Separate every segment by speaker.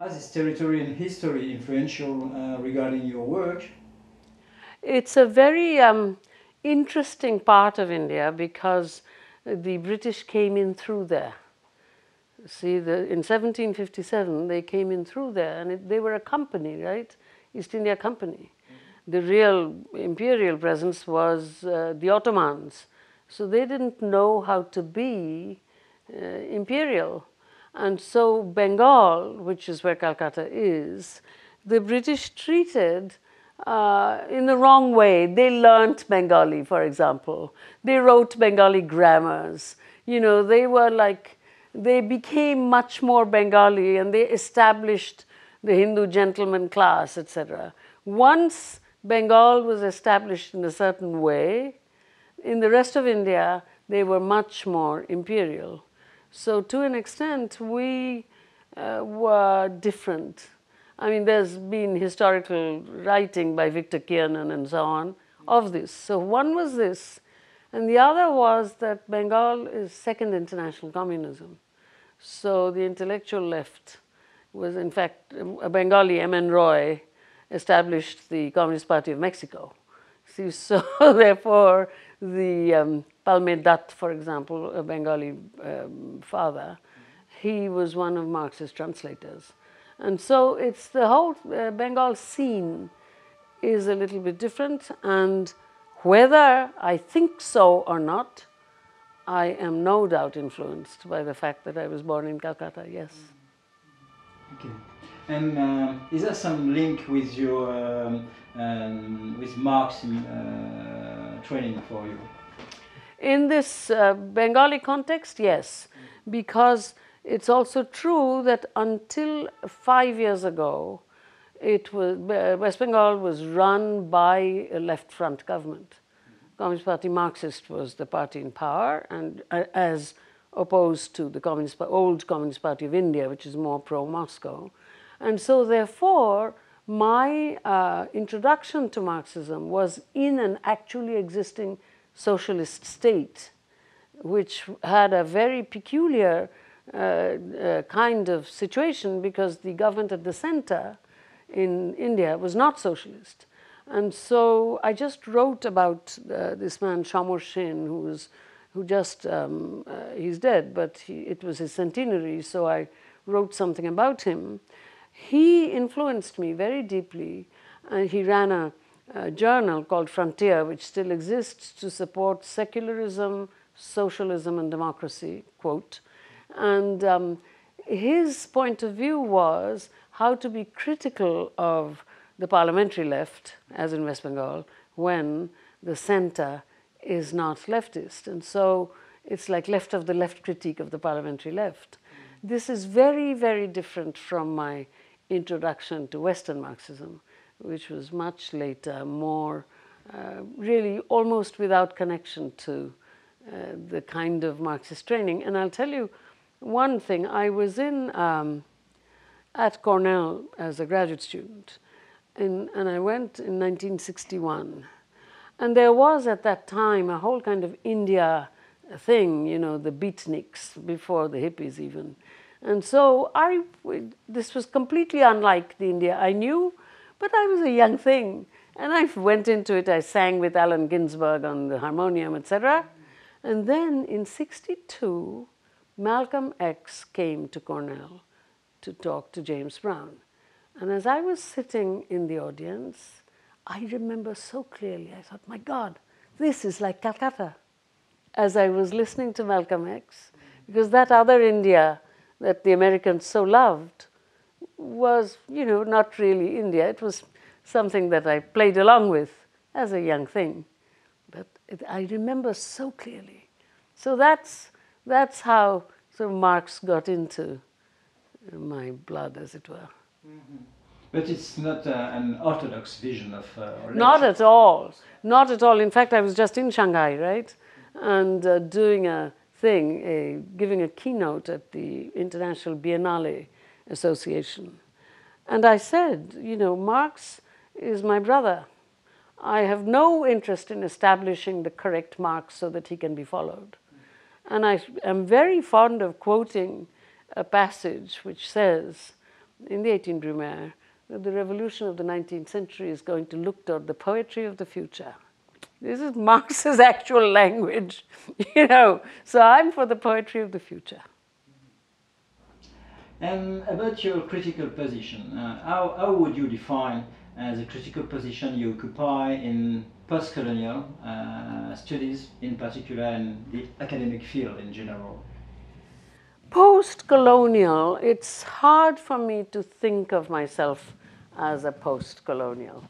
Speaker 1: Has this territory and history influential uh, regarding your work?
Speaker 2: It's a very um, interesting part of India because the British came in through there. See, the, in 1757 they came in through there, and it, they were a company, right? East India Company. The real imperial presence was uh, the Ottomans, so they didn't know how to be uh, imperial. And so Bengal, which is where Calcutta is, the British treated uh, in the wrong way. They learnt Bengali, for example. They wrote Bengali grammars. You know, they were like, they became much more Bengali and they established the Hindu gentleman class, etc. Once Bengal was established in a certain way, in the rest of India, they were much more imperial. So, to an extent, we uh, were different. I mean, there's been historical writing by Victor Kiernan and so on of this. So, one was this, and the other was that Bengal is second international communism. So, the intellectual left was, in fact, a Bengali, M.N. Roy, established the Communist Party of Mexico. See, so therefore, the um, Palme Dutt, for example, a Bengali um, father, he was one of Marx's translators. And so it's the whole uh, Bengal scene is a little bit different, and whether I think so or not, I am no doubt influenced by the fact that I was born in Calcutta, yes.
Speaker 1: Okay. And uh, is there some link with your um, um, with Marx uh, training for you?
Speaker 2: In this uh, Bengali context, yes, because it's also true that until five years ago, it was West Bengal was run by a left front government. Communist Party Marxist was the party in power, and uh, as opposed to the Communist, old Communist Party of India, which is more pro Moscow. And so, therefore, my uh, introduction to Marxism was in an actually existing socialist state, which had a very peculiar uh, uh, kind of situation because the government at the center in India was not socialist. And so I just wrote about uh, this man, Samar Sen, who was, who just, um, uh, he's dead, but he, it was his centenary, so I wrote something about him. He influenced me very deeply, and he ran a, a journal called Frontier, which still exists to support secularism, socialism, and democracy, quote. And um, his point of view was how to be critical of the parliamentary left, as in West Bengal, when the center is not leftist. And so it's like left of the left critique of the parliamentary left. This is very, very different from my introduction to Western Marxism, which was much later, more uh, really almost without connection to uh, the kind of Marxist training. And I'll tell you one thing I was in um, at Cornell as a graduate student, in, and I went in 1961. And there was at that time a whole kind of India thing, you know, the beatniks before the hippies even. And so I, this was completely unlike the India I knew, but I was a young thing. And I went into it, I sang with Allen Ginsberg on the harmonium, etc. And then in 62, Malcolm X came to Cornell to talk to James Brown. And as I was sitting in the audience, I remember so clearly, I thought, my God, this is like Calcutta. As I was listening to Malcolm X, because that other India that the Americans so loved was, you know, not really India. It was something that I played along with as a young thing. But it, I remember so clearly. So that's, that's how sort of Marx got into my blood, as it were.
Speaker 1: Mm-hmm. But it's not uh, an orthodox vision of. Uh,
Speaker 2: not at all. Not at all. In fact, I was just in Shanghai, right, and uh, doing a thing, a, giving a keynote at the International Biennale Association. And I said, you know, Marx is my brother. I have no interest in establishing the correct Marx so that he can be followed. And I am very fond of quoting a passage which says in the 18 Brumaire that the revolution of the 19th century is going to look toward the poetry of the future. This is Marx's actual language, you know. So I'm for the poetry of the future.
Speaker 1: And about your critical position, uh, how, how would you define uh, the critical position you occupy in post-colonial uh, studies, in particular in the academic field in general?
Speaker 2: Post-colonial, it's hard for me to think of myself as a post-colonial.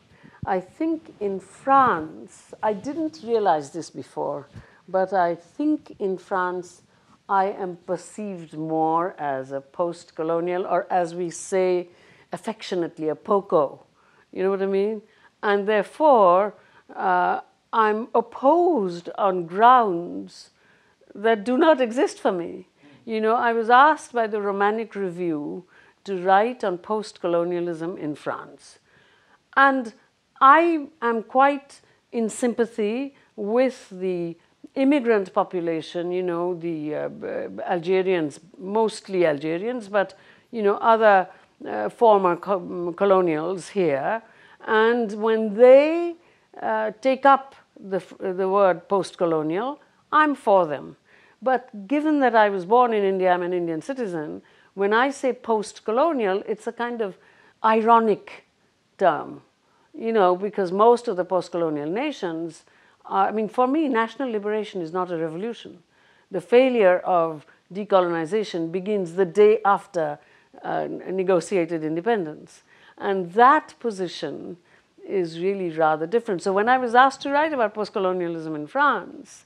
Speaker 2: I think in France, I didn't realize this before, but I think in France I am perceived more as a post colonial, or as we say affectionately, a POCO. You know what I mean? And therefore, uh, I'm opposed on grounds that do not exist for me. You know, I was asked by the Romanic Review to write on post colonialism in France. And I am quite in sympathy with the immigrant population, you know, the uh, Algerians, mostly Algerians, but, you know, other uh, former co colonials here. And when they uh, take up the, the word post colonial, I'm for them. But given that I was born in India, I'm an Indian citizen, when I say post colonial, it's a kind of ironic term, you know, because most of the post colonial nations uh, I mean, for me, national liberation is not a revolution. The failure of decolonization begins the day after uh, negotiated independence. And that position is really rather different. So when I was asked to write about post-colonialism in France,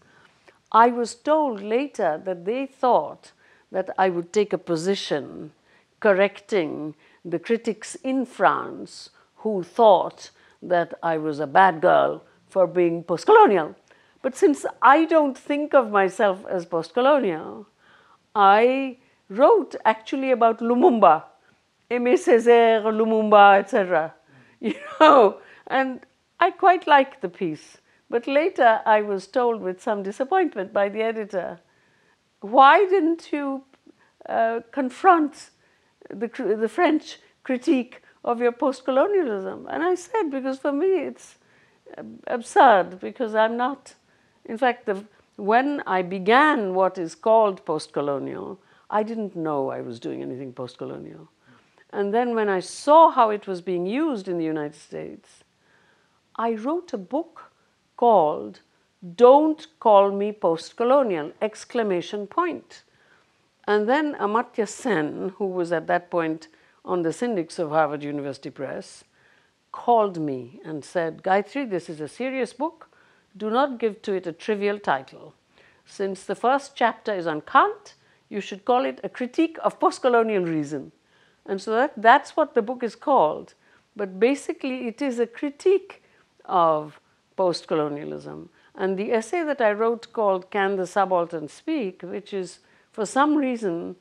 Speaker 2: I was told later that they thought that I would take a position correcting the critics in France who thought that I was a bad girl for being post-colonial. But since I don't think of myself as post-colonial, I wrote actually about Lumumba, Aimé Césaire, Lumumba, etc. You know, and I quite liked the piece. But later I was told with some disappointment by the editor, why didn't you uh, confront the, the French critique of your post-colonialism? And I said, because for me it's absurd because I'm not, in fact, the, when I began what is called post-colonial, I didn't know I was doing anything post-colonial. And then when I saw how it was being used in the United States, I wrote a book called Don't Call Me Post-Colonial, exclamation point. And then Amartya Sen, who was at that point on the syndics of Harvard University Press, called me and said, Gayatri, this is a serious book. Do not give to it a trivial title. Since the first chapter is on Kant, you should call it a critique of post-colonial reason. And so that, that's what the book is called. But basically, it is a critique of post-colonialism. And the essay that I wrote called Can the Subaltern Speak, which is for some reason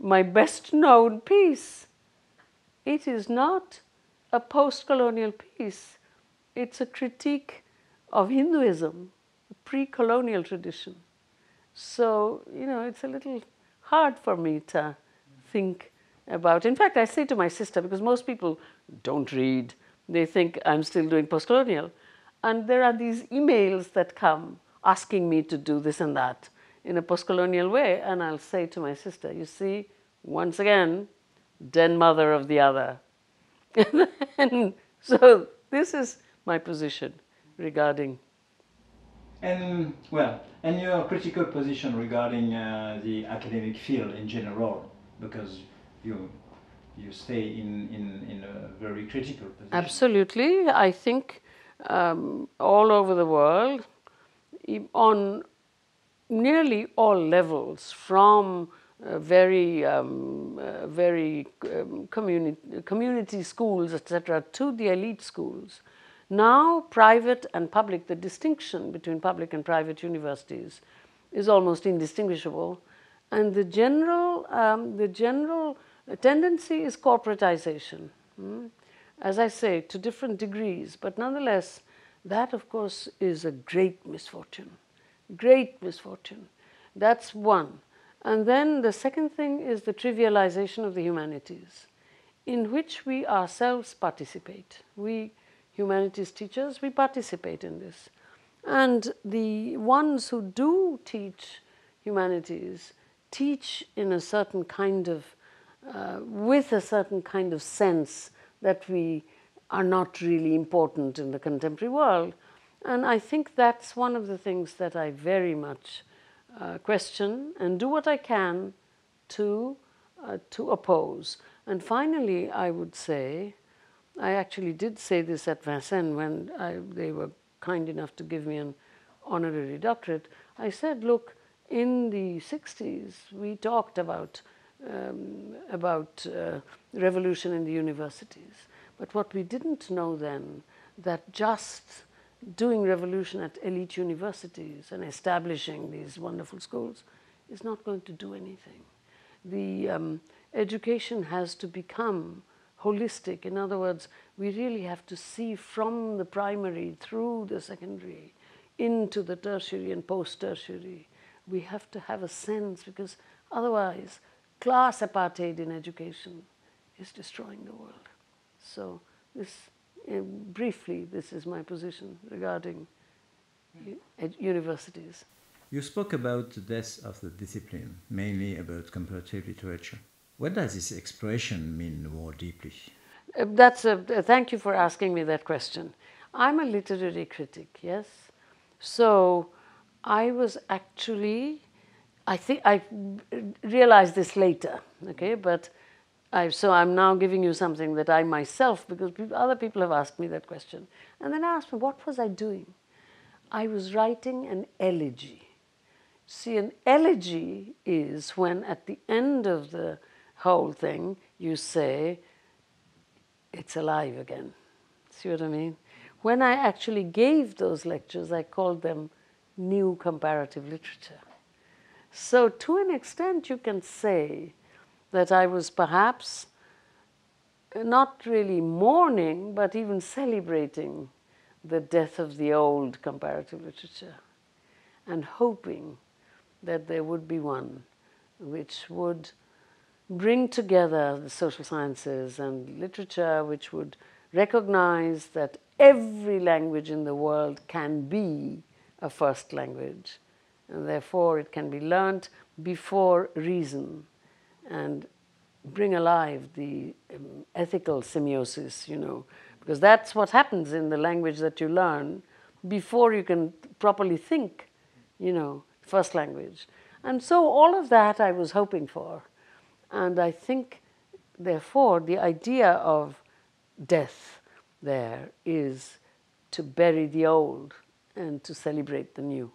Speaker 2: my best known piece, it is not a post-colonial piece. It's a critique of Hinduism, a pre-colonial tradition. So, you know, it's a little hard for me to think about. In fact, I say to my sister, because most people don't read, they think I'm still doing post-colonial. And there are these emails that come asking me to do this and that in a post-colonial way. And I'll say to my sister, you see, once again, den mother of the other. and so this is my position regarding.
Speaker 1: And well, and your critical position regarding uh, the academic field in general, because you you stay in, in, in a very critical position.
Speaker 2: Absolutely. I think um, all over the world, on nearly all levels, from uh, very, um, uh, very um, community, community schools, etc., to the elite schools. Now, private and public, the distinction between public and private universities is almost indistinguishable. And the general, um, the general tendency is corporatization. Hmm? As I say, to different degrees, but nonetheless, that of course is a great misfortune. Great misfortune. That's one. And then the second thing is the trivialization of the humanities. in which we ourselves participate. We humanities teachers, we participate in this. And the ones who do teach humanities teach in a certain kind of, uh, with a certain kind of sense that we are not really important in the contemporary world. And I think that's one of the things that I very much uh, question and do what I can to, uh, to oppose. And finally, I would say, I actually did say this at Vincennes when I, they were kind enough to give me an honorary doctorate. I said, look, in the 60s, we talked about, um, about uh, revolution in the universities. But what we didn't know then, that just doing revolution at elite universities and establishing these wonderful schools is not going to do anything. The um, education has to become holistic. In other words, we really have to see from the primary through the secondary into the tertiary and post tertiary. We have to have a sense because otherwise, class apartheid in education is destroying the world. So, this, briefly, this is my position regarding universities.
Speaker 3: You spoke about the death of the discipline, mainly about comparative literature. What does this expression mean more deeply?
Speaker 2: Uh, that's a, uh, thank you for asking me that question. I'm a literary critic, yes. So I was actually, I think I realized this later, okay, but I, so I'm now giving you something that I myself, because people, other people have asked me that question. And then I asked me, what was I doing? I was writing an elegy. See, an elegy is when at the end of the whole thing you say, it's alive again. See what I mean? When I actually gave those lectures, I called them new comparative literature. So, to an extent, you can say that I was perhaps uh, not really mourning, but even celebrating the death of the old comparative literature and hoping that there would be one which would bring together the social sciences and literature, which would recognize that every language in the world can be a first language, and therefore it can be learnt before reason and bring alive the um, ethical semiosis, you know, because that's what happens in the language that you learn before you can properly think, you know, first language. And so all of that I was hoping for. And I think, therefore, the idea of death there is to bury the old and to celebrate the new.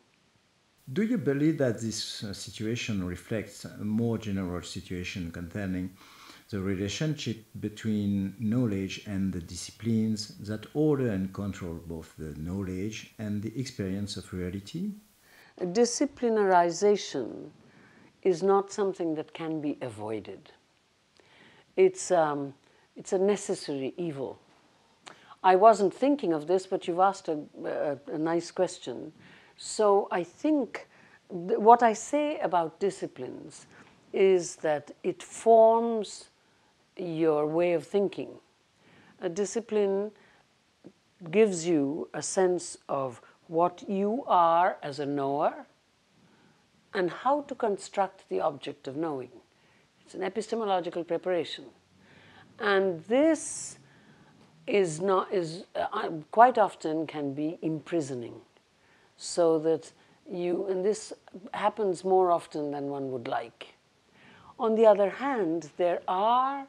Speaker 3: Do you believe that this uh, situation reflects a more general situation concerning the relationship between knowledge and the disciplines that order and control both the knowledge and the experience of reality?
Speaker 2: Disciplinarization is not something that can be avoided. It's, um, it's a necessary evil. I wasn't thinking of this, but you've asked a, a, a nice question. So I think what I say about disciplines is that it forms your way of thinking. A discipline gives you a sense of what you are as a knower and how to construct the object of knowing. It's an epistemological preparation. And this is not is uh, quite often can be imprisoning so that you and this happens more often than one would like. On the other hand there are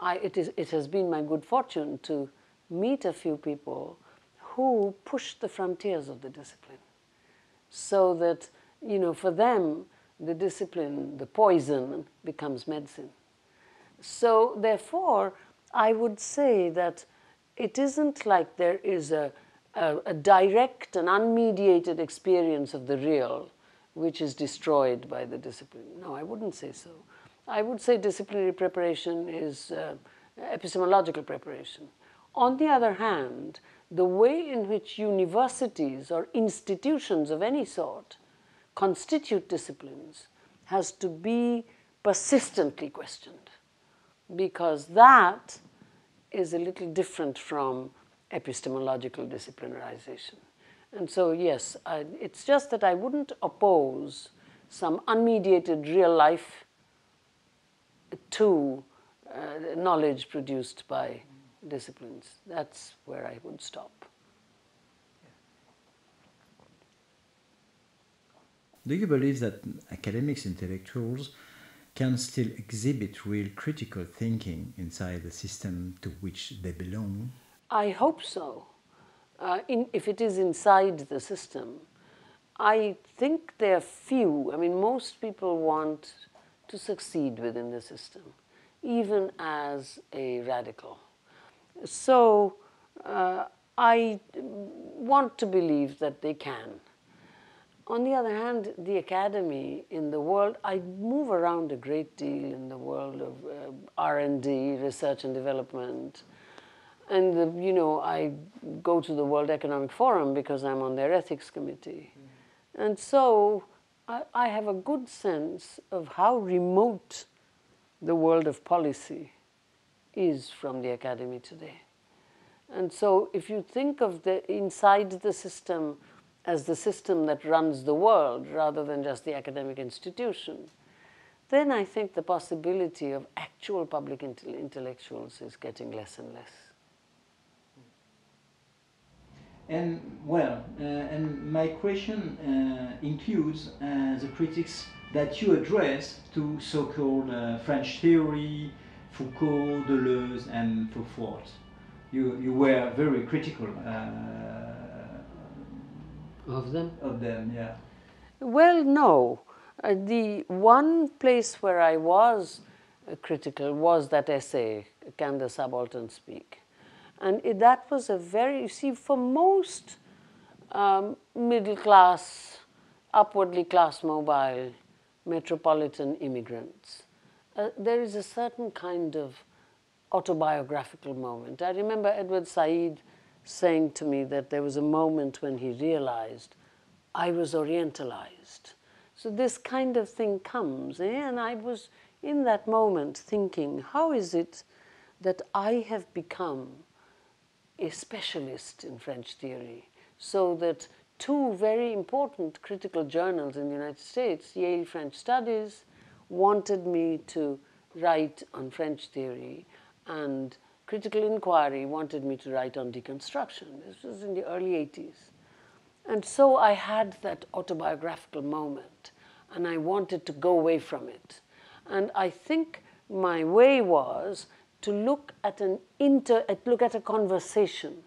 Speaker 2: I, it is it has been my good fortune to meet a few people who push the frontiers of the discipline. So that you know for them the discipline the poison becomes medicine. So therefore i would say that it isn't like there is a, a, a, direct and unmediated experience of the real which is destroyed by the discipline. No, I wouldn't say so. I would say disciplinary preparation is uh, epistemological preparation. On the other hand, the way in which universities or institutions of any sort constitute disciplines has to be persistently questioned because that is a little different from epistemological disciplinarization. And so, yes, I, it's just that I wouldn't oppose some unmediated real life to uh, knowledge produced by disciplines. That's where I would stop.
Speaker 3: Do you believe that academics, intellectuals, can still exhibit real critical thinking inside the system to which they belong?
Speaker 2: I hope so. Uh, in, if it is inside the system, I think there are few. I mean, most people want to succeed within the system, even as a radical. So uh, I want to believe that they can. On the other hand, the academy in the world, I move around a great deal in the world of uh, R&D, research and development. And, the, you know, I go to the World Economic Forum because I'm on their ethics committee. Mm. And so I, I have a good sense of how remote the world of policy is from the academy today. And so if you think of the inside the system as the system that runs the world rather than just the academic institution, then I think the possibility of actual public intellectuals is getting less and less.
Speaker 1: And well, uh, and my question uh, includes uh, the critics that you address to so-called uh, French theory, Foucault, Deleuze, and so forth. You, you were very critical uh,
Speaker 2: of them?
Speaker 1: Of them, yeah.
Speaker 2: Well, no. Uh, the one place where I was uh, critical was that essay, Can the Subaltern Speak? And it, that was a very, you see, for most um, middle class, upwardly class mobile, metropolitan immigrants, uh, there is a certain kind of autobiographical moment. I remember Edward Said saying to me that there was a moment when he realized I was Orientalized. So this kind of thing comes, eh? and I was in that moment thinking, how is it that I have become a specialist in French theory, so that two very important critical journals in the United States, Yale French Studies, wanted me to write on French theory, and Critical Inquiry wanted me to write on deconstruction. This was in the early 80s. And so I had that autobiographical moment, and I wanted to go away from it. And I think my way was to look at an inter, look at a conversation.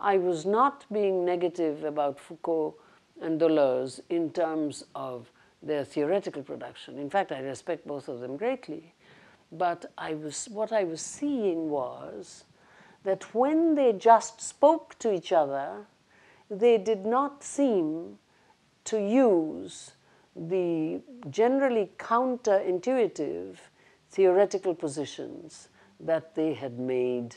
Speaker 2: I was not being negative about Foucault and Deleuze in terms of their theoretical production. In fact, I respect both of them greatly. But I was, what I was seeing was that when they just spoke to each other, they did not seem to use the generally counterintuitive theoretical positions that they had made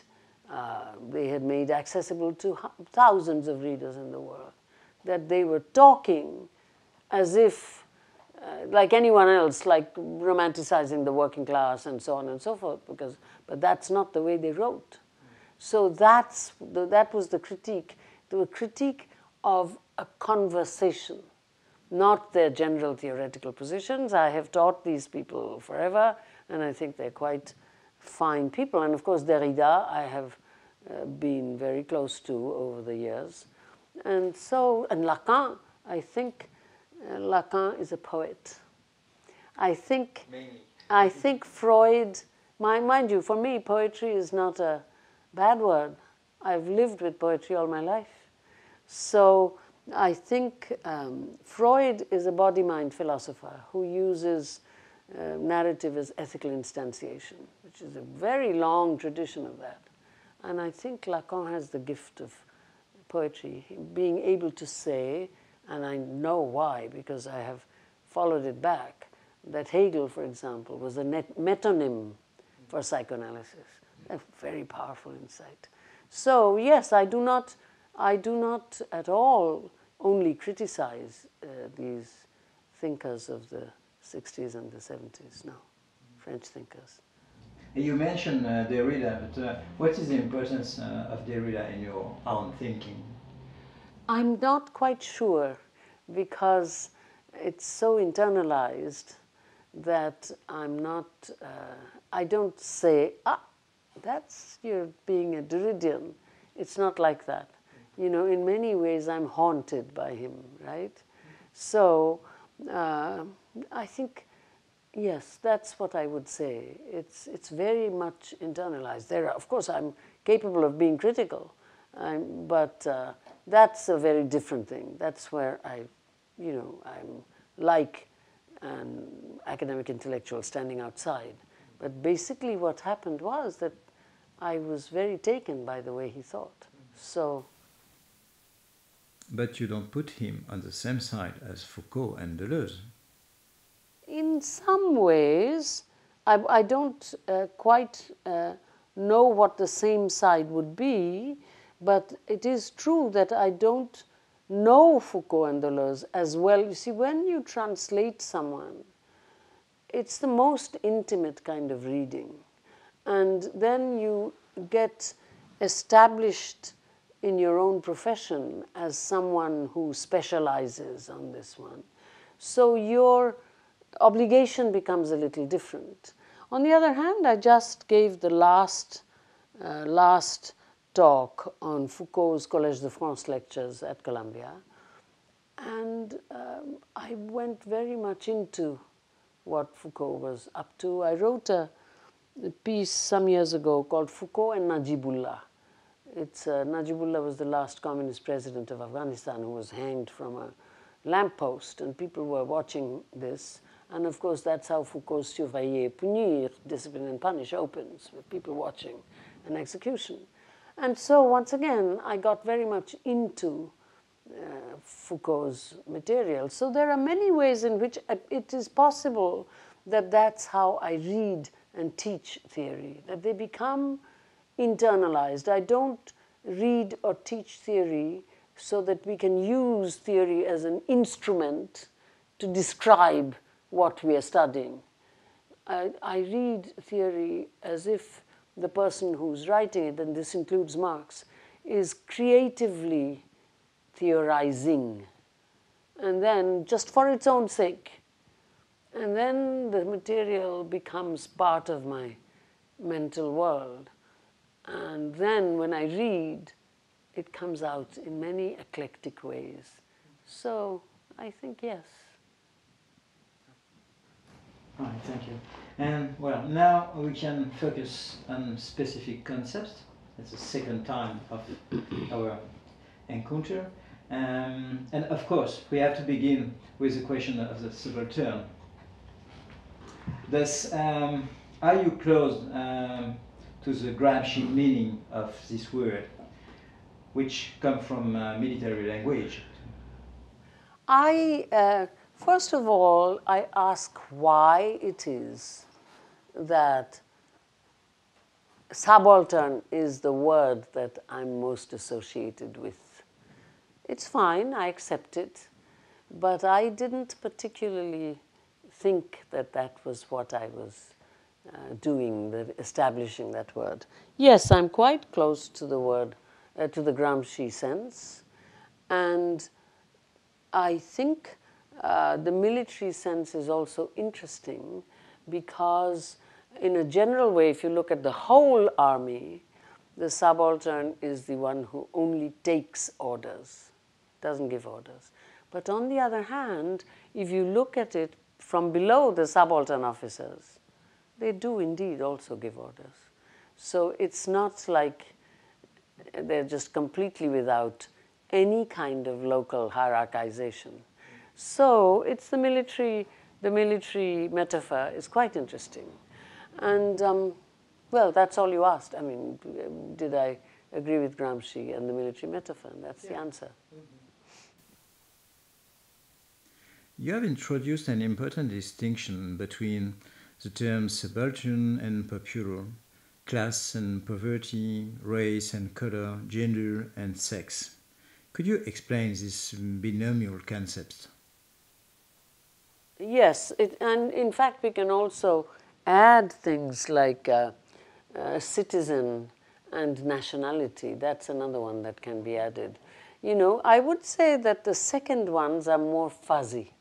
Speaker 2: uh, they had made accessible to thousands of readers in the world that they were talking as if uh, like anyone else, like romanticizing the working class and so on and so forth, because, but that's not the way they wrote. So that's the, that was the critique, the critique of a conversation, not their general theoretical positions. I have taught these people forever, and I think they're quite fine people. And of course, Derrida, I have uh, been very close to over the years. And so, and Lacan, I think uh, Lacan is a poet. I think, I think Freud, my, mind you, for me, poetry is not a bad word. I've lived with poetry all my life. So I think um, Freud is a body mind philosopher who uses uh, narrative as ethical instantiation, which is a very long tradition of that. And I think Lacan has the gift of poetry, being able to say, and I know why because I have followed it back, that Hegel, for example, was a metonym for psychoanalysis. A very powerful insight. So yes, I do not, I do not at all only criticize uh, these thinkers of the 60s and the 70s, no, French thinkers.
Speaker 1: You mentioned uh, Derrida, but uh, what is the importance uh, of Derrida in your own thinking?
Speaker 2: I'm not quite sure because it's so internalized that I'm not, uh, I don't say, ah, that's you're being a Derridean. It's not like that. You know, in many ways, I'm haunted by him, right? So uh, I think, yes, that's what I would say. It's, it's very much internalized. There, are, of course, I'm capable of being critical, I'm, but uh, that's a very different thing. That's where I, you know, I'm like an academic intellectual standing outside. But basically, what happened was that I was very taken by the way he thought. So.
Speaker 3: But you don't put him on the same side as Foucault and Deleuze.
Speaker 2: In some ways, I, I don't uh, quite uh, know what the same side would be, but it is true that I don't know Foucault and Deleuze as well. You see, when you translate someone, it's the most intimate kind of reading. And then you get established in your own profession as someone who specializes on this one. So your obligation becomes a little different. On the other hand, I just gave the last, uh, last talk on Foucault's Collège de France lectures at Columbia. And um, I went very much into what Foucault was up to. I wrote a, a piece some years ago called Foucault and Najibullah. It's, uh, Najibullah was the last communist president of Afghanistan who was hanged from a lamppost, and people were watching this. And of course, that's how Foucault's Surveiller, Punir, Discipline and Punish opens, with people watching an execution. And so, once again, I got very much into uh, Foucault's material. So, there are many ways in which it is possible that that's how I read and teach theory, that they become internalized. I don't read or teach theory so that we can use theory as an instrument to describe what we are studying. I, I read theory as if the person who's writing it, and this includes Marx, is creatively theorizing. And then, just for its own sake, and then the material becomes part of my mental world. And then when I read, it comes out in many eclectic ways. So I think yes.
Speaker 1: All right, thank you. And well, now we can focus on specific concepts. It's the second time of our encounter. Um, and of course, we have to begin with the question of the subaltern. Thus, um, are you close um, to the Gramsci meaning of this word, which come from uh, military language?
Speaker 2: I uh, First of all, I ask why it is that subaltern is the word that I'm most associated with. It's fine, I accept it, but I didn't particularly think that that was what I was uh, doing, the, establishing that word. Yes, I'm quite close to the word, uh, to the Gramsci sense, and I think uh, the military sense is also interesting because, in a general way, if you look at the whole army, the subaltern is the one who only takes orders, doesn't give orders. But on the other hand, if you look at it from below the subaltern officers, they do indeed also give orders. So it's not like they're just completely without any kind of local hierarchization. So it's the military, the military metaphor is quite interesting. And um, well, that's all you asked. I mean, did I agree with Gramsci and the military metaphor? And that's yeah. the answer. Mm-hmm.
Speaker 3: You have introduced an important distinction between the terms subaltern and popular, class and poverty, race and color, gender and sex. Could you explain these binomial concepts?
Speaker 2: Yes, it, and in fact, we can also add things like uh, uh, citizen and nationality. That's another one that can be added. You know, I would say that the second ones are more fuzzy.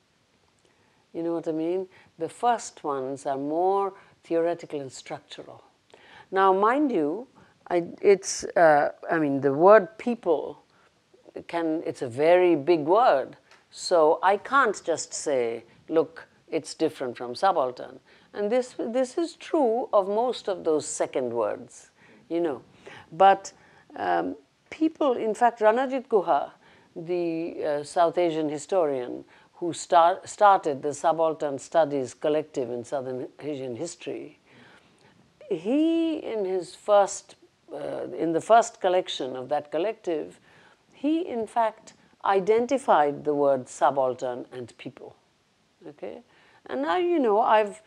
Speaker 2: You know what I mean? The first ones are more theoretical and structural. Now, mind you, I, it's, uh, I mean, the word people can, it's a very big word. So I can't just say, look, it's different from subaltern. And this, this is true of most of those second words, you know. But um, people, in fact, Ranajit Guha, the uh, South Asian historian who start, started the Subaltern Studies Collective in Southern Asian history, he, in his first, uh, in the first collection of that collective, he in fact identified the word subaltern and people. Okay, and now you know I've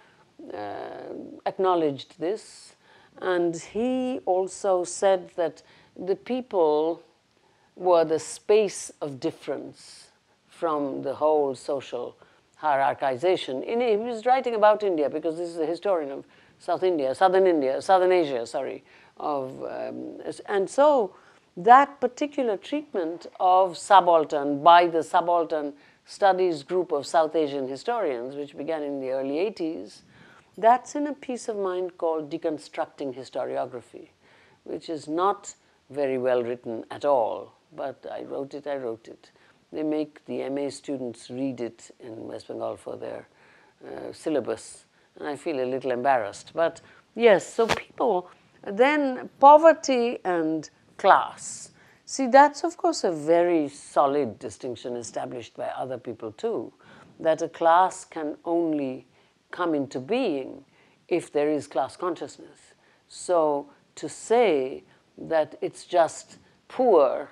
Speaker 2: uh, acknowledged this, and he also said that the people were the space of difference from the whole social hierarchization. In, he was writing about India because this is a historian of South India, Southern India, Southern Asia, sorry, of, um, and so that particular treatment of subaltern by the subaltern studies group of South Asian historians, which began in the early 80s, that's in a piece of mine called Deconstructing Historiography, which is not very well written at all, but I wrote it, I wrote it. They make the MA students read it in West Bengal for their uh, syllabus, and I feel a little embarrassed. But yes, so people, then poverty and class. See, that's of course a very solid distinction established by other people too, that a class can only come into being if there is class consciousness. So to say that it's just poor,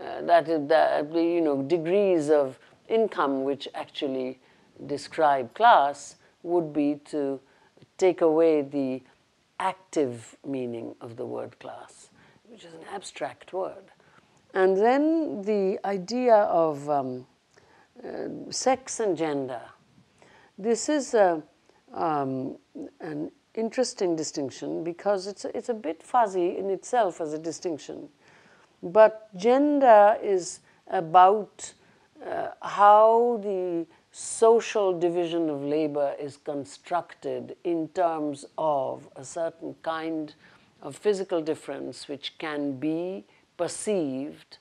Speaker 2: uh, that, that you know degrees of income which actually describe class would be to take away the active meaning of the word class, which is an abstract word. And then the idea of um, uh, sex and gender. This is a, um, an interesting distinction because it's, it's a bit fuzzy in itself as a distinction. But gender is about uh, how the social division of labor is constructed in terms of a certain kind of physical difference which can be perceived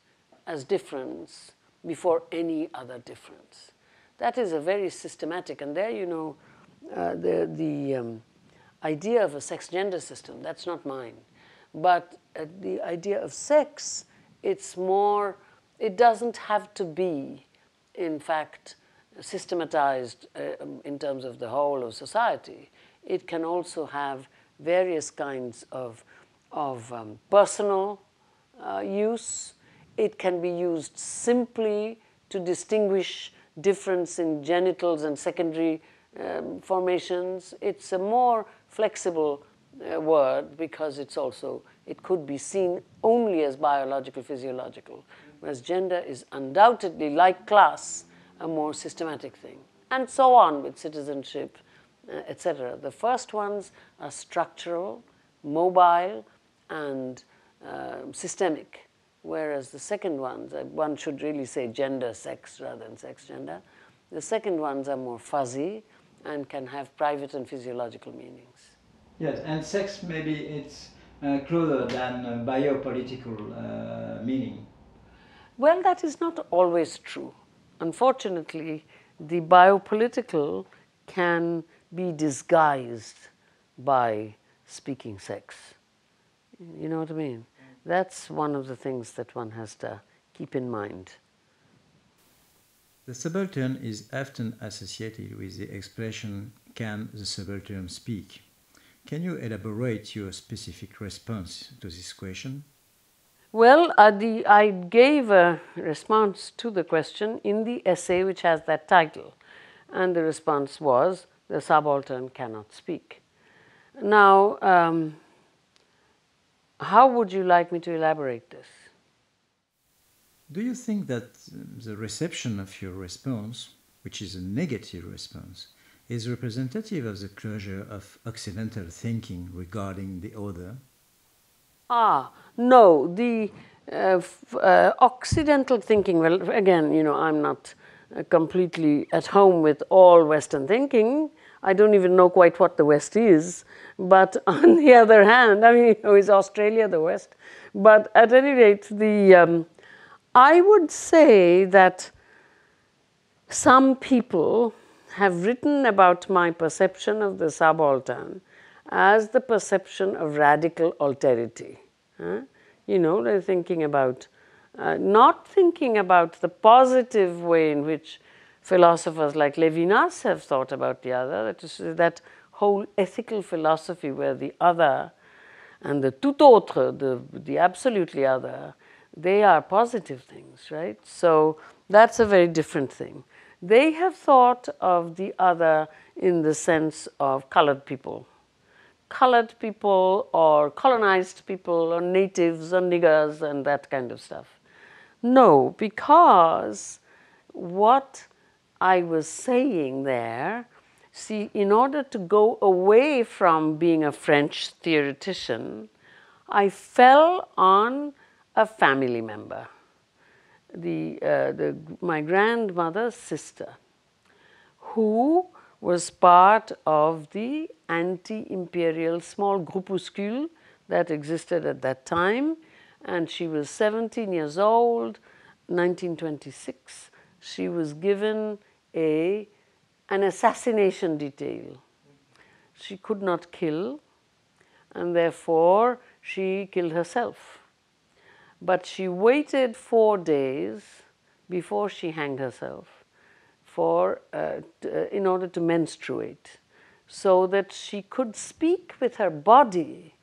Speaker 2: as difference before any other difference. That is a very systematic, and there you know, uh, the, the um, idea of a sex gender system, that's not mine. But uh, the idea of sex, it's more, it doesn't have to be, in fact, systematized uh, in terms of the whole of society. It can also have various kinds of, of um, personal uh, use. It can be used simply to distinguish difference in genitals and secondary um, formations. It's a more flexible uh, word because it's also, it could be seen only as biological, physiological, whereas gender is undoubtedly, like class, a more systematic thing. And so on with citizenship, uh, etc. The first ones are structural, mobile, and um, systemic, whereas the second ones, uh, one should really say gender sex rather than sex gender. The second ones are more fuzzy and can have private and physiological meanings.
Speaker 1: Yes, and sex maybe it's uh, closer than uh, biopolitical uh, meaning.
Speaker 2: Well, that is not always true. Unfortunately, the biopolitical can be disguised by speaking sex. You know what I mean? That's one of the things that one has to keep in mind.
Speaker 3: The subaltern is often associated with the expression, can the subaltern speak? Can you elaborate your specific response to this question?
Speaker 2: Well, uh, the, I gave a response to the question in the essay which has that title, and the response was the subaltern cannot speak. Now, um, how would you like me to elaborate this?
Speaker 3: Do you think that the reception of your response, which is a negative response, is representative of the closure of Occidental thinking regarding the other?
Speaker 2: Ah, no, the uh, f- uh, Occidental thinking, well, again, you know, I'm not uh, completely at home with all Western thinking. I don't even know quite what the West is. But on the other hand, I mean, is Australia the West? But at any rate, the um, I would say that some people have written about my perception of the subaltern as the perception of radical alterity. huh? You know, they're thinking about, uh, not thinking about the positive way in which philosophers like Levinas have thought about the other, that is, that whole ethical philosophy where the other and the tout autre, the, the absolutely other, they are positive things, right? So that's a very different thing. They have thought of the other in the sense of colored people. Colored people or colonized people or natives or niggers and that kind of stuff. No, because what I was saying there, see, in order to go away from being a French theoretician, I fell on a family member, the, uh, the, my grandmother's sister, who was part of the anti imperial small groupuscule that existed at that time. And she was 17 years old, 1926. She was given a, an assassination detail. She could not kill, and therefore she killed herself. But she waited four days before she hanged herself for, uh, uh, in order to menstruate, so that she could speak with her body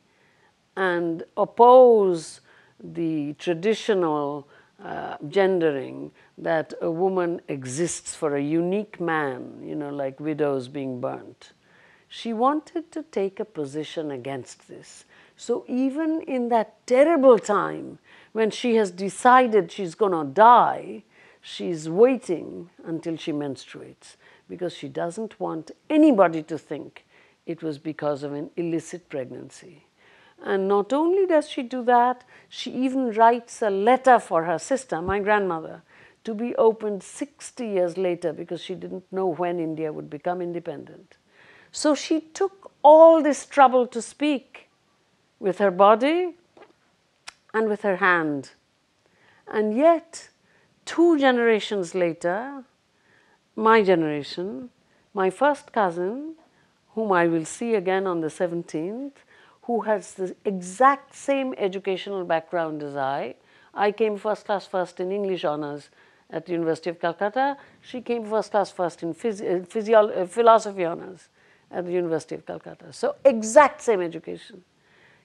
Speaker 2: and oppose the traditional uh, gendering that a woman exists for a unique man, you know, like widows being burnt. She wanted to take a position against this. So, even in that terrible time when she has decided she's going to die, she's waiting until she menstruates because she doesn't want anybody to think it was because of an illicit pregnancy. And not only does she do that, she even writes a letter for her sister, my grandmother, to be opened 60 years later because she didn't know when India would become independent. So she took all this trouble to speak with her body and with her hand. And yet, two generations later, my generation, my first cousin, whom I will see again on the 17th, who has the exact same educational background as I. I came first class first in English honors at the University of Calcutta. She came first class first in phys- uh, uh, philosophy honors at the University of Calcutta. So, exact same education.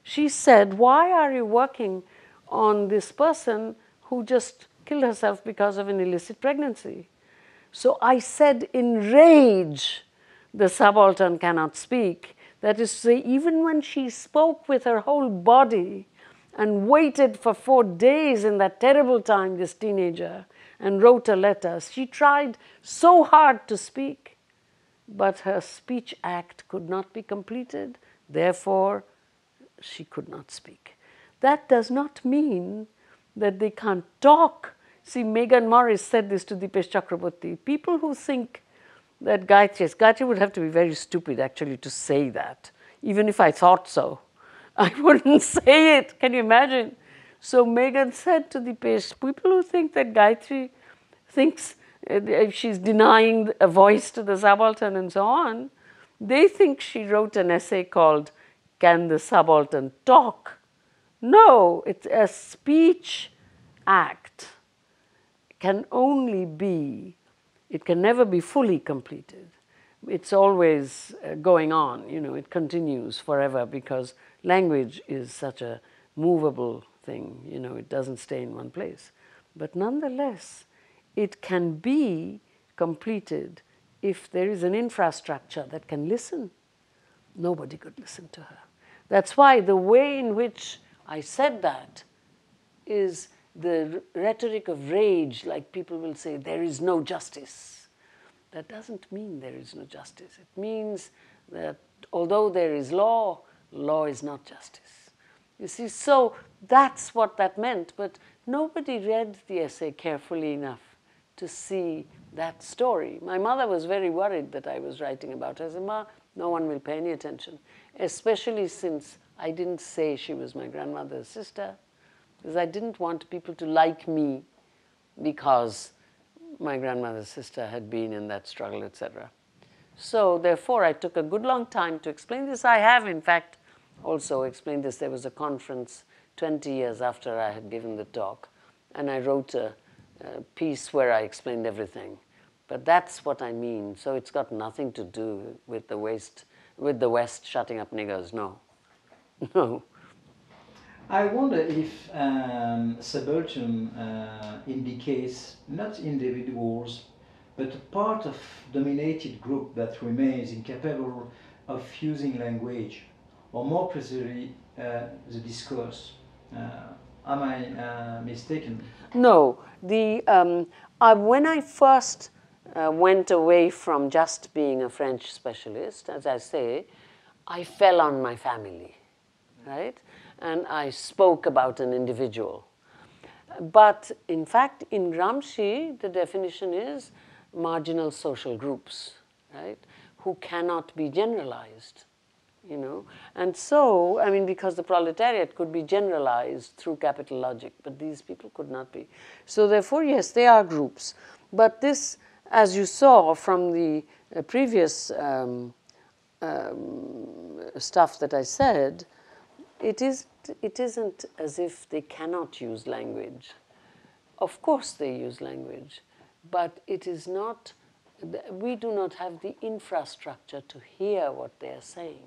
Speaker 2: She said, Why are you working on this person who just killed herself because of an illicit pregnancy? So I said, in rage, the subaltern cannot speak. That is to say, even when she spoke with her whole body and waited for four days in that terrible time, this teenager, and wrote a letter, she tried so hard to speak, but her speech act could not be completed. Therefore, she could not speak. That does not mean that they can't talk. See, Meaghan Morris said this to Dipesh Chakrabarty. People who think that Gayatri, Gayatri would have to be very stupid actually to say that, even if I thought so. I wouldn't say it. Can you imagine? So Meaghan said to Dipesh, people who think that Gayatri thinks uh, she's denying a voice to the subaltern and so on, they think she wrote an essay called Can the Subaltern Talk? No, it's a speech act. Can only be, it can never be fully completed. It's always uh, going on, you know, it continues forever because language is such a movable thing, you know, it doesn't stay in one place. But nonetheless, it can be completed if there is an infrastructure that can listen. Nobody could listen to her. That's why the way in which I said that is the rhetoric of rage, like people will say, there is no justice. that doesn't mean there is no justice. It means that although there is law, law is not justice. You see, so that's what that meant, but nobody read the essay carefully enough to see that story. My mother was very worried that I was writing about her. I said, Ma, no one will pay any attention, especially since I didn't say she was my grandmother's sister, because I didn't want people to like me because my grandmother's sister had been in that struggle, etc. So therefore, I took a good long time to explain this. I have, in fact, also explained this. There was a conference 20 years after I had given the talk, and I wrote a, a piece where I explained everything. But that's what I mean. So it's got nothing to do with the West, with the West shutting up niggers. No, no.
Speaker 1: I wonder if um, subaltern uh, indicates not individuals, but a part of dominated group that remains incapable of using language, or more precisely, uh, the discourse. Uh, am I uh, mistaken?
Speaker 2: No. The um, uh, when I first went away from just being a French specialist, as I say, I fell on my family, right? and I spoke about an individual. But in fact, in Gramsci, the definition is marginal social groups, right, who cannot be generalized, you know. And so, I mean, because the proletariat could be generalized through capital logic, but these people could not be. So therefore, yes, they are groups. But this, as you saw from the uh, previous um, um, stuff that I said, it, is, it isn't as if they cannot use language. Of course, they use language, but it is not, we do not have the infrastructure to hear what they are saying.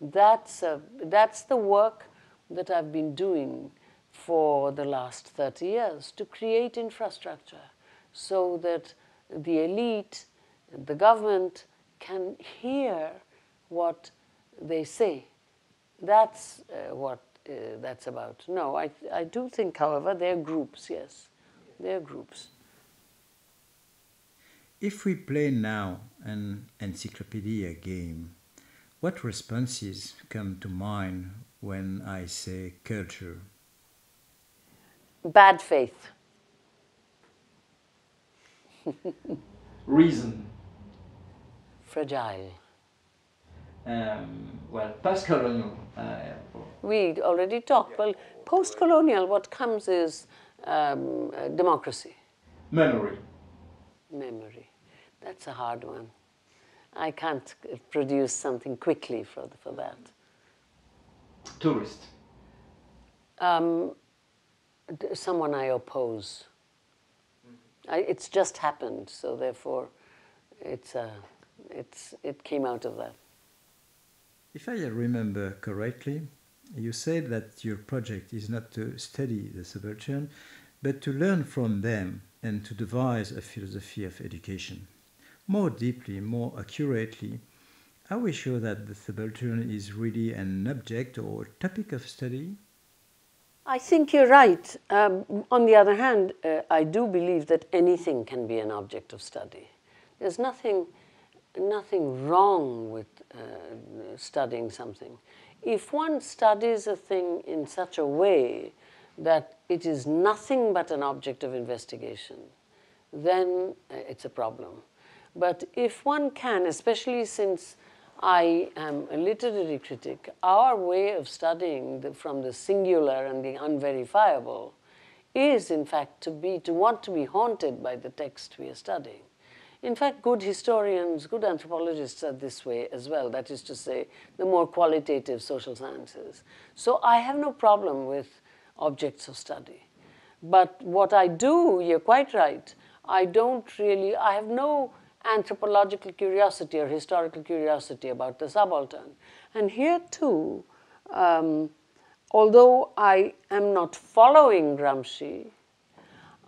Speaker 2: That's, a, that's the work that I've been doing for the last 30 years to create infrastructure so that the elite, the government can hear what they say that's uh, what uh, that's about. No, I, I do think, however, they're groups, yes. They're groups.
Speaker 3: If we play now an encyclopedia game, what responses come to mind when I say culture?
Speaker 2: Bad faith.
Speaker 1: Reason.
Speaker 2: Fragile
Speaker 1: um, well, post-colonial. Uh,
Speaker 2: we already talked. Well, post-colonial, what comes is um, democracy.
Speaker 1: Memory.
Speaker 2: Memory. That's a hard one. I can't produce something quickly for, for that.
Speaker 1: Tourist.
Speaker 2: Um, someone I oppose. I, it's just happened, so therefore, it's, uh, it's, it came out of that.
Speaker 3: If I remember correctly, you said that your project is not to study the subaltern, but to learn from them and to devise a philosophy of education. More deeply, more accurately, are we sure that the subaltern is really an object or topic of study?
Speaker 2: I think you're right. Um, on the other hand, uh, I do believe that anything can be an object of study. There's nothing nothing wrong with uh, studying something. If one studies a thing in such a way that it is nothing but an object of investigation, then uh, it's a problem. But if one can, especially since I am a literary critic, our way of studying the, from the singular and the unverifiable is, in fact, to be to want to be haunted by the text we are studying. In fact, good historians, good anthropologists are this way as well, that is to say, the more qualitative social sciences. So I have no problem with objects of study. But what I do, you're quite right, I don't really, I have no anthropological curiosity or historical curiosity about the subaltern. And here too, um, although I am not following Gramsci,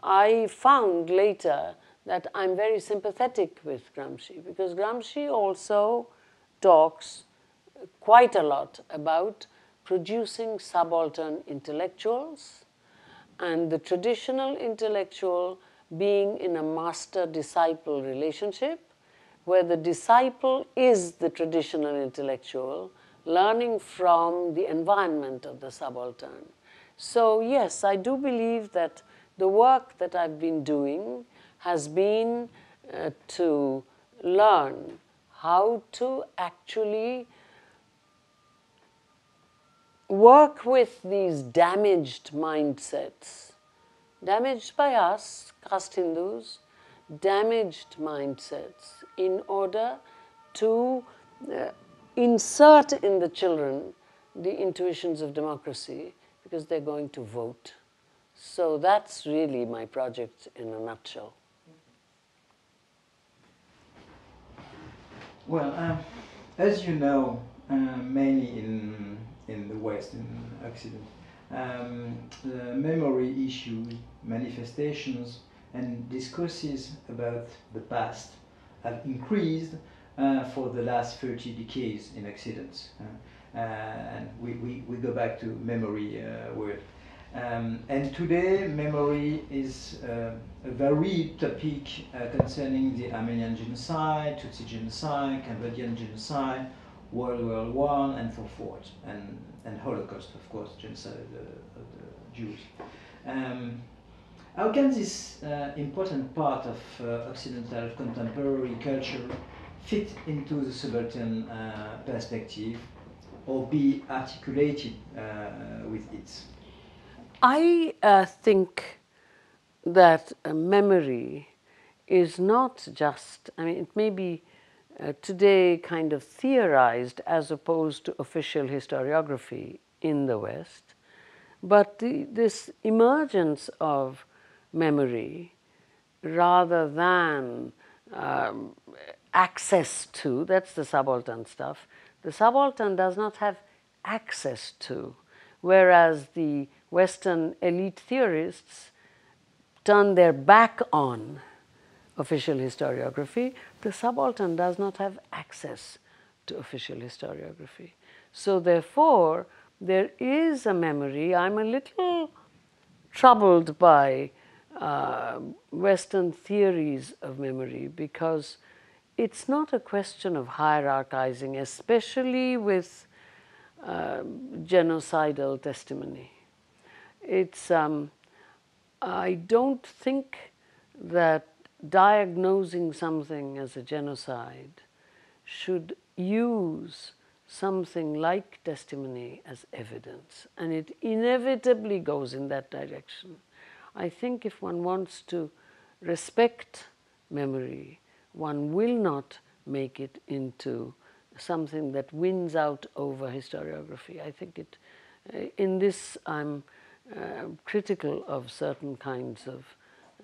Speaker 2: I found later that I'm very sympathetic with Gramsci because Gramsci also talks quite a lot about producing subaltern intellectuals and the traditional intellectual being in a master disciple relationship where the disciple is the traditional intellectual, learning from the environment of the subaltern. So, yes, I do believe that the work that I've been doing has been uh, to learn how to actually work with these damaged mindsets, damaged by us, caste Hindus, damaged mindsets, in order to uh, insert in the children the intuitions of democracy because they're going to vote. So that's really my project in a nutshell.
Speaker 1: Well, um, as you know, uh, mainly in in the West, in Occident, um, memory issues, manifestations, and discourses about the past have increased uh, for the last 30 decades in accidents. Uh, and we, we, we go back to memory uh, word. Um, and today, memory is uh, a very topic uh, concerning the Armenian genocide, Tutsi genocide, Cambodian genocide, World War One, and so forth, and, and Holocaust, of course, genocide of the, of the Jews. Um, how can this uh, important part of uh, Occidental contemporary culture fit into the subaltern uh, perspective or be articulated uh, with it?
Speaker 2: I uh, think that memory is not just, I mean, it may be uh, today kind of theorized as opposed to official historiography in the West, but the, this emergence of memory rather than um, access to, that's the subaltern stuff, the subaltern does not have access to, whereas the Western elite theorists turn their back on official historiography, the subaltern does not have access to official historiography. So, therefore, there is a memory. I'm a little troubled by uh, Western theories of memory because it's not a question of hierarchizing, especially with uh, genocidal testimony it's um, I don't think that diagnosing something as a genocide should use something like testimony as evidence, and it inevitably goes in that direction. I think if one wants to respect memory, one will not make it into something that wins out over historiography. I think it, uh, in this, I'm uh, critical of certain kinds of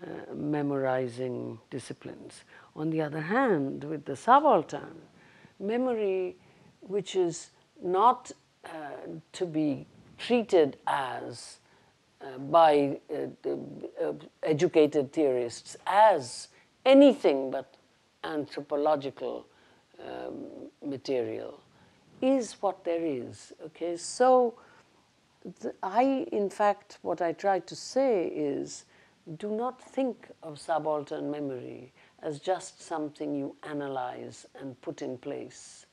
Speaker 2: uh, memorizing disciplines. On the other hand, with the subaltern, memory, which is not uh, to be treated as uh, by uh, educated theorists as anything but anthropological um, material, is what there is. Okay, so the, I, in fact, what I try to say is do not think of subaltern memory as just something you analyze and put in place.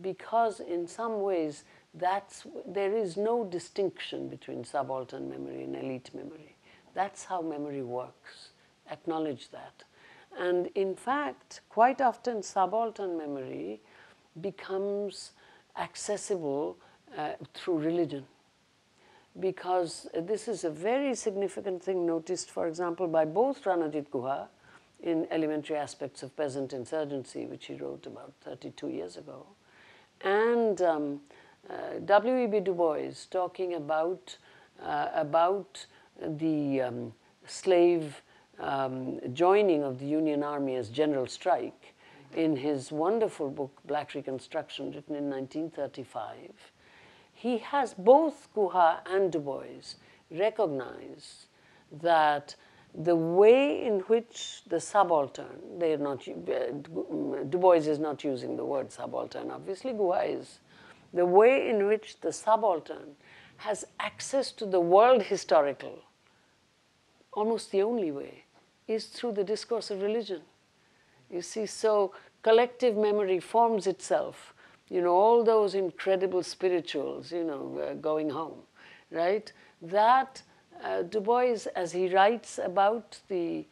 Speaker 2: Because in some ways, that's, there is no distinction between subaltern memory and elite memory. That's how memory works. Acknowledge that. And in fact, quite often, subaltern memory becomes accessible uh, through religion because this is a very significant thing noticed, for example, by both Ranajit Guha in Elementary Aspects of Peasant Insurgency, which he wrote about 32 years ago, and um, uh, W.E.B. Du Bois talking about, uh, about the um, slave um, joining of the Union Army as general strike in his wonderful book, Black Reconstruction, written in 1935 he has both Guha and Du Bois recognize that the way in which the subaltern, they are not, uh, Du Bois is not using the word subaltern, obviously, Guha is, the way in which the subaltern has access to the world historical, almost the only way, is through the discourse of religion. You see, so collective memory forms itself. You know, all those incredible spirituals, you know, uh, going home, right? That uh, Du Bois, as he writes about the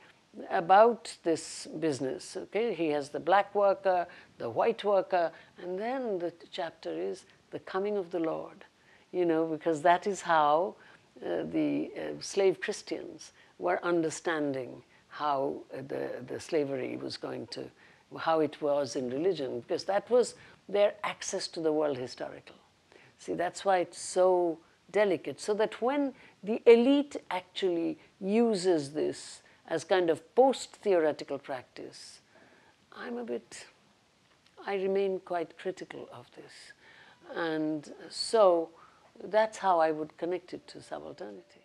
Speaker 2: about this business, okay, he has the black worker, the white worker, and then the chapter is the coming of the Lord. You know, because that is how uh, the uh, slave Christians were understanding how uh, the, the slavery was going to, how it was in religion, because that was their access to the world historical. See, that's why it's so delicate, so that when the elite actually uses this as kind of post theoretical practice, I'm a bit, I remain quite critical of this. And so that's how I would connect it to subalternity.